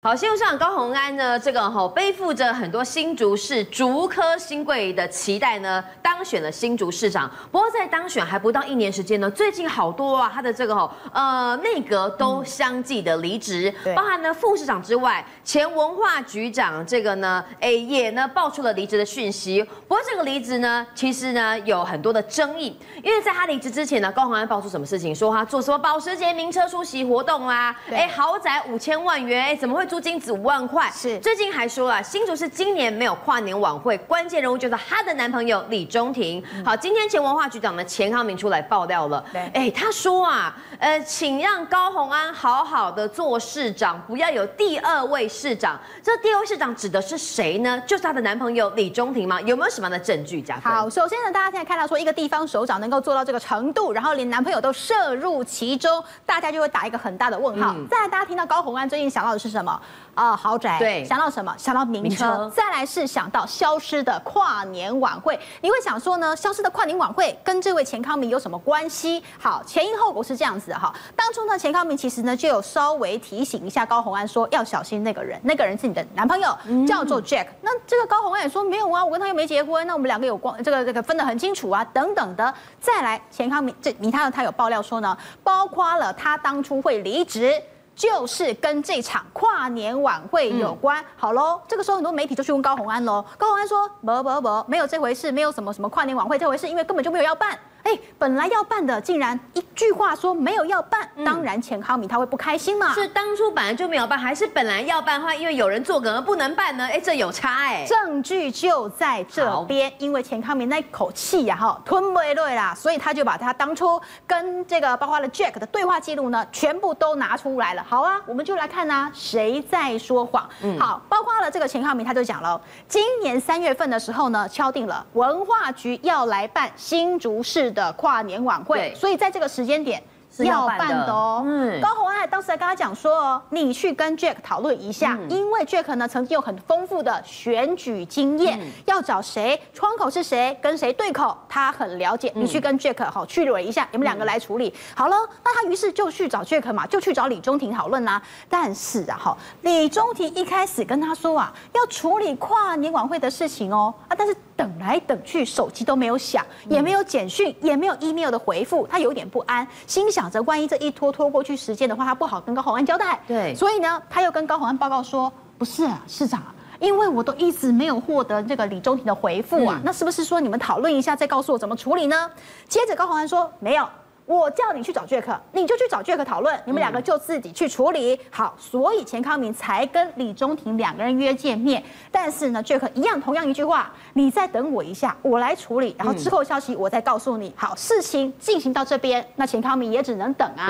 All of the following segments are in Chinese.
好，新闻上高虹安呢，这个哈背负着很多新竹市竹科新贵的期待呢，当选了新竹市长。不过在当选还不到一年时间呢，最近好多啊，他的这个哈呃内阁都相继的离职，包含呢副市长之外，前文化局长这个呢，哎也呢爆出了离职的讯息。不过这个离职呢，其实呢有很多的争议，因为在他离职之前呢，高虹安爆出什么事情，说他做什么保时捷名车出席活动啊，哎豪宅五千万元，哎怎么会？租金只五万块，是最近还说了，新竹是今年没有跨年晚会，关键人物就是她的男朋友李中庭。好，今天前文化局长的钱康明出来爆料了，对，哎，他说啊，呃，请让高虹安好好的做市长，不要有第二位市长。这第二位市长指的是谁呢？就是她的男朋友李中庭吗？有没有什么样的证据？加分？好，首先呢，大家现在看到说一个地方首长能够做到这个程度，然后连男朋友都涉入其中，大家就会打一个很大的问号。再来，大家听到高虹安最近想到的是什么？啊，豪宅，对，想到什么？想到名车。再来是想到消失的跨年晚会。你会想说呢？消失的跨年晚会跟这位钱康明有什么关系？好，前因后果是这样子的哈。当初呢，钱康明其实呢就有稍微提醒一下高红安说要小心那个人，那个人是你的男朋友，叫做 Jack。那这个高红安也说没有啊，我跟他又没结婚，那我们两个有光这个这个分得很清楚啊，等等的。再来，钱康明这你看到他有爆料说呢，包括了他当初会离职。就是跟这场跨年晚会有关。好喽，这个时候很多媒体就去问高红安喽。高红安说：不不不，没有这回事，没有什么什么跨年晚会这回事，因为根本就没有要办。哎，本来要办的，竟然一句话说没有要办，当然钱康明他会不开心嘛？是当初本来就没有办，还是本来要办的话，因为有人作梗而不能办呢？哎，这有差哎。证据就在这边，因为钱康明那口气呀，哈，吞不下啦，所以他就把他当初跟这个包括了 Jack 的对话记录呢，全部都拿出来了。好啊，我们就来看呐，谁在说谎？嗯，好，包括了这个钱康明，他就讲了，今年三月份的时候呢，敲定了文化局要来办新竹市。的跨年晚会，所以在这个时间点。要办的哦，嗯，高红安当时还跟他讲说，你去跟 Jack 讨论一下，因为 Jack 呢曾经有很丰富的选举经验，要找谁，窗口是谁，跟谁对口，他很了解，你去跟 Jack 好去了一下，你们两个来处理。好了，那他于是就去找 Jack 嘛，就去找李中庭讨论啦。但是啊，哈，李中庭一开始跟他说啊，要处理跨年晚会的事情哦，啊，但是等来等去，手机都没有响，也没有简讯，也没有 email 的回复，他有点不安，心想。着万一这一拖拖过去时间的话，他不好跟高宏安交代。对，所以呢，他又跟高宏安报告说：“不是啊，市长，因为我都一直没有获得这个李中庭的回复啊，那是不是说你们讨论一下，再告诉我怎么处理呢？”接着高宏安说：“没有。”我叫你去找杰克你就去找杰克讨论，你们两个就自己去处理好。所以钱康明才跟李中庭两个人约见面。但是呢杰克一样同样一句话，你再等我一下，我来处理，然后之后消息我再告诉你。好，事情进行到这边，那钱康明也只能等啊。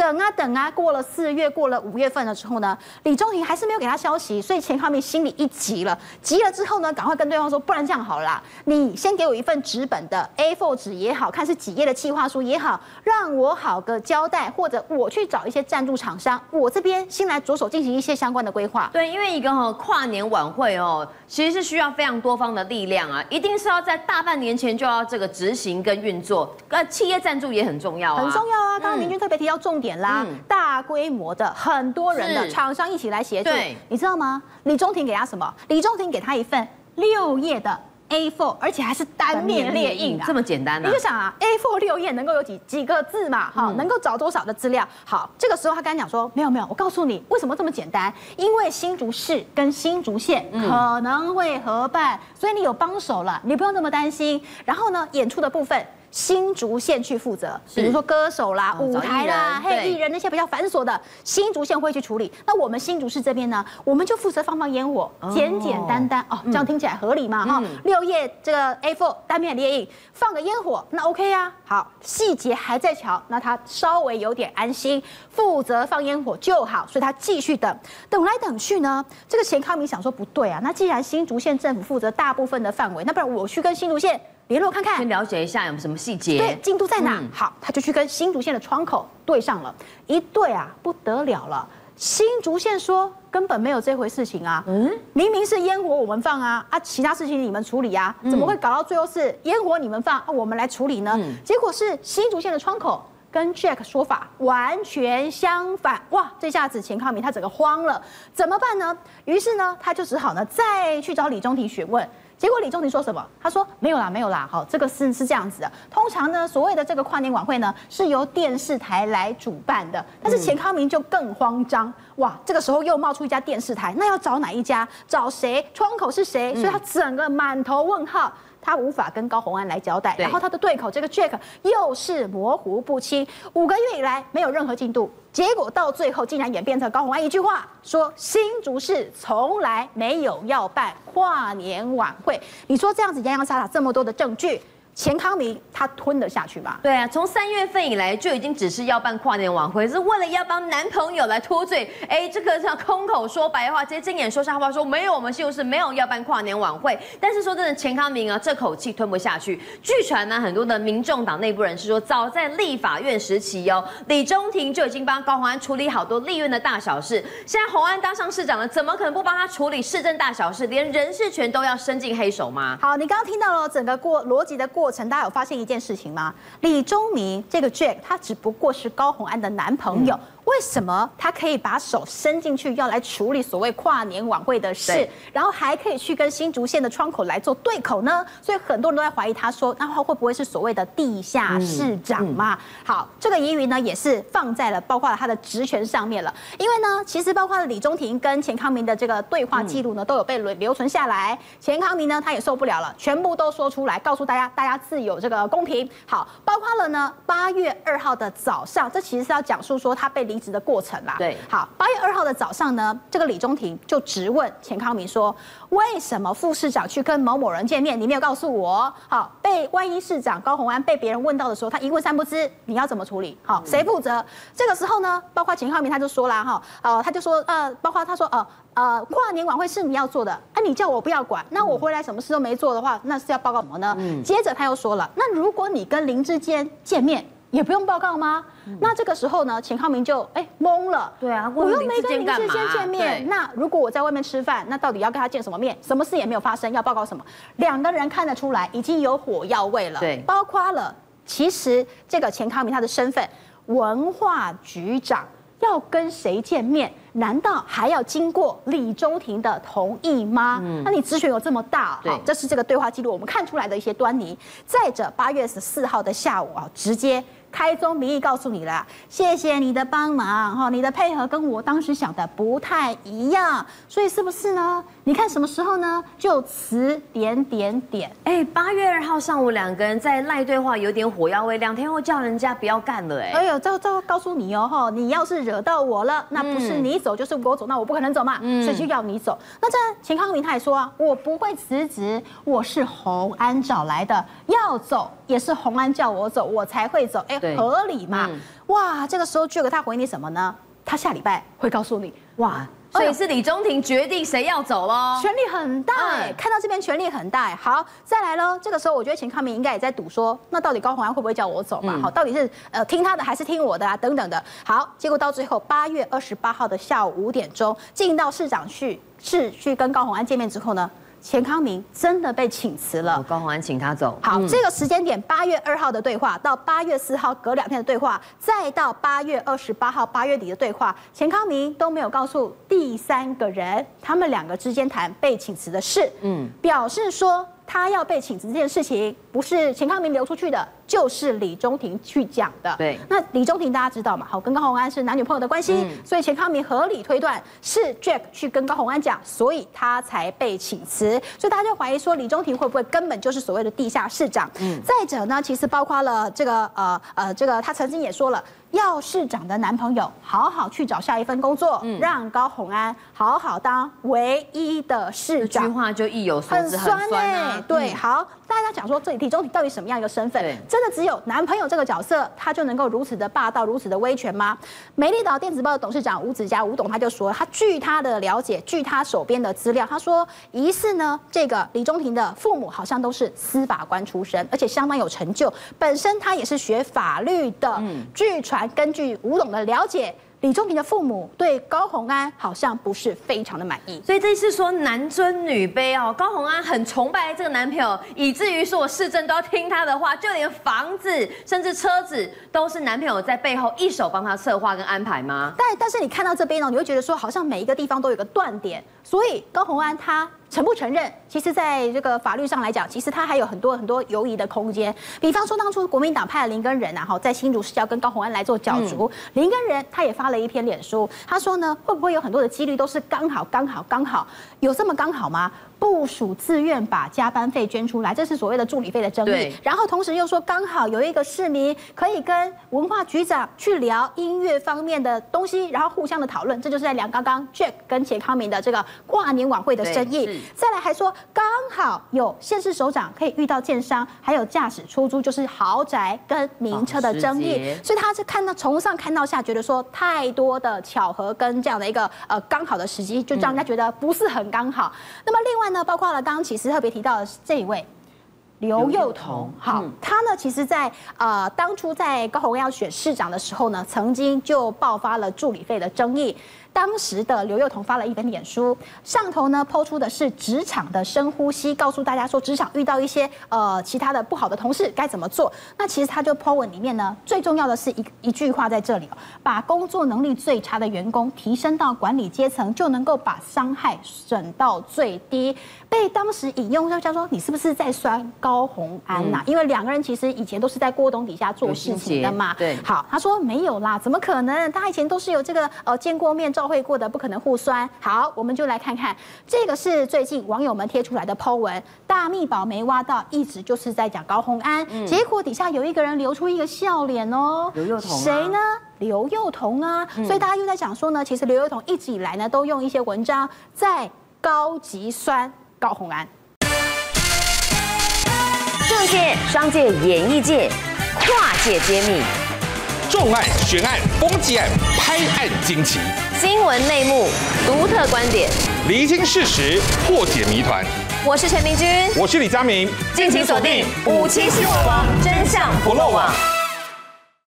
等啊等啊，过了四月，过了五月份了之后呢，李中廷还是没有给他消息，所以钱康明心里一急了，急了之后呢，赶快跟对方说，不然这样好了，你先给我一份纸本的 A4 纸也好看是几页的计划书也好，让我好个交代，或者我去找一些赞助厂商，我这边先来着手进行一些相关的规划。对，因为一个哈跨年晚会哦，其实是需要非常多方的力量啊，一定是要在大半年前就要这个执行跟运作，呃，企业赞助也很重要，很重要啊。刚刚明君特别提到重点。啦，大规模的很多人的厂商一起来协助，你知道吗？李中庭给他什么？李中庭给他一份六页的 A4，而且还是单面列印的，这么简单的？你就想啊，A4 六页能够有几几个字嘛？哈，能够找多少的资料？好，这个时候他跟他讲说，没有没有，我告诉你为什么这么简单，因为新竹市跟新竹县可能会合办，所以你有帮手了，你不用那么担心。然后呢，演出的部分。新竹县去负责，比如说歌手啦、舞台啦、嘿艺人那些比较繁琐的，新竹县会去处理。那我们新竹市这边呢，我们就负责放放烟火，简简单单哦，这样听起来合理嘛？哈，六页这个 A4 单面列印，放个烟火，那 OK 啊。好，细节还在瞧，那他稍微有点安心，负责放烟火就好，所以他继续等，等来等去呢，这个钱康明想说不对啊，那既然新竹县政府负责大部分的范围，那不然我去跟新竹县。联络看看，先了解一下有什么细节，对，进度在哪？好，他就去跟新竹县的窗口对上了，一对啊，不得了了。新竹县说根本没有这回事情啊，嗯，明明是烟火我们放啊，啊，其他事情你们处理啊，怎么会搞到最后是烟火你们放，啊我们来处理呢？结果是新竹县的窗口跟 Jack 说法完全相反。哇，这下子钱康明他整个慌了，怎么办呢？于是呢，他就只好呢再去找李中庭询问。结果李中庭说什么？他说没有啦，没有啦。好，这个是是这样子的。通常呢，所谓的这个跨年晚会呢，是由电视台来主办的。但是钱康明就更慌张，哇，这个时候又冒出一家电视台，那要找哪一家？找谁？窗口是谁？所以他整个满头问号。他无法跟高红安来交代，然后他的对口这个 Jack 又是模糊不清，五个月以来没有任何进度，结果到最后竟然演变成高红安一句话说新竹市从来没有要办跨年晚会，你说这样子洋洋洒洒这么多的证据。钱康明他吞得下去吗？对啊，从三月份以来就已经只是要办跨年晚会，是为了要帮男朋友来脱罪。哎，这个叫空口说白话，直接睁眼说瞎话，说没有，我们西红柿没有要办跨年晚会。但是说真的，钱康明啊，这口气吞不下去。据传呢，很多的民众党内部人士说，早在立法院时期哦，李中庭就已经帮高鸿安处理好多立院的大小事。现在鸿安当上市长了，怎么可能不帮他处理市政大小事？连人事权都要伸进黑手吗？好，你刚刚听到了整个过逻辑的过。大家有发现一件事情吗？李忠明这个 Jack，他只不过是高红安的男朋友。为什么他可以把手伸进去要来处理所谓跨年晚会的事，然后还可以去跟新竹县的窗口来做对口呢？所以很多人都在怀疑他说，那他会不会是所谓的地下市长嘛？好，这个疑云呢也是放在了包括了他的职权上面了。因为呢，其实包括了李中庭跟钱康明的这个对话记录呢，都有被留留存下来。钱康明呢，他也受不了了，全部都说出来，告诉大家，大家自有这个公平。好，包括了呢，八月二号的早上，这其实是要讲述说他被离。的过程啦，对，好，八月二号的早上呢，这个李中庭就直问钱康明说，为什么副市长去跟某某人见面，你没有告诉我？好，被万一市长高鸿安被别人问到的时候，他一问三不知，你要怎么处理？好，谁负责？这个时候呢，包括钱康明他就说了哈，呃，他就说呃，包括他说呃呃，跨年晚会是你要做的，啊，你叫我不要管，那我回来什么事都没做的话，那是要报告什么呢？接着他又说了，那如果你跟林志坚见面。也不用报告吗？那这个时候呢，钱康明就哎懵了。对啊，我又没跟林志坚见面。那如果我在外面吃饭，那到底要跟他见什么面？什么事也没有发生，要报告什么？两个人看得出来已经有火药味了。对，包括了其实这个钱康明他的身份，文化局长要跟谁见面？难道还要经过李中庭的同意吗？嗯那你职权有这么大？对，这是这个对话记录我们看出来的一些端倪。再者，八月十四号的下午啊，直接。开宗明义告诉你了，谢谢你的帮忙哈，你的配合跟我当时想的不太一样，所以是不是呢？你看什么时候呢？就词点点点，哎，八月二号上午两个人在赖对话，有点火药味，两天后叫人家不要干了，哎，哎呦，这这告诉你哦哈，你要是惹到我了，那不是你走就是我走，那我不可能走嘛，所以就要你走。那这钱康明他也说啊，我不会辞职，我是洪安找来的，要走也是洪安叫我走，我才会走，哎。合理嘛？哇，这个时候 Jack 他回你什么呢？他下礼拜会告诉你。哇，所以是李中庭决定谁要走喽？权力很大哎，看到这边权力很大哎。好，再来喽。这个时候我觉得秦康明应该也在赌说，那到底高鸿安会不会叫我走嘛？好，到底是呃听他的还是听我的啊？等等的。好，结果到最后八月二十八号的下午五点钟，进到市长去市去跟高鸿安见面之后呢？钱康明真的被请辞了，高虹安请他走。好，这个时间点，八月二号的对话到八月四号隔两天的对话，再到八月二十八号八月底的对话，钱康明都没有告诉第三个人，他们两个之间谈被请辞的事。嗯，表示说。他要被请辞这件事情，不是钱康明流出去的，就是李中庭去讲的。对，那李中庭大家知道嘛？好，跟高鸿安是男女朋友的关系，所以钱康明合理推断是 Jack 去跟高鸿安讲，所以他才被请辞。所以大家就怀疑说，李中庭会不会根本就是所谓的地下市长？嗯，再者呢，其实包括了这个呃呃，这个他曾经也说了。要市长的男朋友好好去找下一份工作，让高鸿安好好当唯一的市长。这句话就意有所指，很酸哎。对，好，大家讲说这里体中到底什么样一个身份？真的只有男朋友这个角色，他就能够如此的霸道，如此的威权吗？美丽岛电子报的董事长吴子嘉吴董他就说，他据他的了解，据他手边的资料，他说疑似呢，这个李中庭的父母好像都是司法官出身，而且相当有成就，本身他也是学法律的，据传。根据吴董的了解，李宗平的父母对高红安好像不是非常的满意，所以这次说男尊女卑哦，高红安很崇拜这个男朋友，以至于说我市政都要听他的话，就连房子甚至车子都是男朋友在背后一手帮他策划跟安排吗？但但是你看到这边哦，你会觉得说好像每一个地方都有个断点，所以高红安他。承不承认？其实，在这个法律上来讲，其实他还有很多很多犹疑的空间。比方说，当初国民党派了林根仁然后在新竹市要跟高鸿安来做角逐。林根仁他也发了一篇脸书，他说呢，会不会有很多的几率都是刚好、刚好、刚好？有这么刚好吗？部署自愿把加班费捐出来，这是所谓的助理费的争议。然后同时又说，刚好有一个市民可以跟文化局长去聊音乐方面的东西，然后互相的讨论，这就是在聊刚刚 Jack 跟钱康明的这个跨年晚会的生意。再来还说，刚好有县市首长可以遇到建商，还有驾驶出租，就是豪宅跟名车的争议。所以他是看到从上看到下，觉得说太多的巧合跟这样的一个呃刚好的时机，就让人家觉得不是很刚好。那么另外。呢包括了刚刚其实特别提到的这一位刘幼彤，好，他呢其实，在呃当初在高雄要选市长的时候呢，曾经就爆发了助理费的争议。当时的刘幼彤发了一本脸书，上头呢抛出的是职场的深呼吸，告诉大家说职场遇到一些呃其他的不好的同事该怎么做。那其实他就抛文里面呢，最重要的是一一句话在这里哦把工作能力最差的员工提升到管理阶层，就能够把伤害省到最低。被当时引用就叫说你是不是在酸高红安呐？因为两个人其实以前都是在郭董底下做事情的嘛。对，好，他说没有啦，怎么可能？他以前都是有这个呃见过面。召会过的不可能互酸。好，我们就来看看，这个是最近网友们贴出来的 Po 文，大密宝没挖到，一直就是在讲高红安。结果底下有一个人留出一个笑脸哦，刘幼彤，谁呢？刘幼彤啊，所以大家又在讲说呢，其实刘幼彤一直以来呢，都用一些文章在高级酸高红安。政界、商界、演艺界，跨界揭秘。重案、悬案、攻击案、拍案惊奇，新闻内幕、独特观点，厘清事实，破解谜团。我是陈明君，我是李佳明，敬请锁定《五七新闻网》，真相不漏网。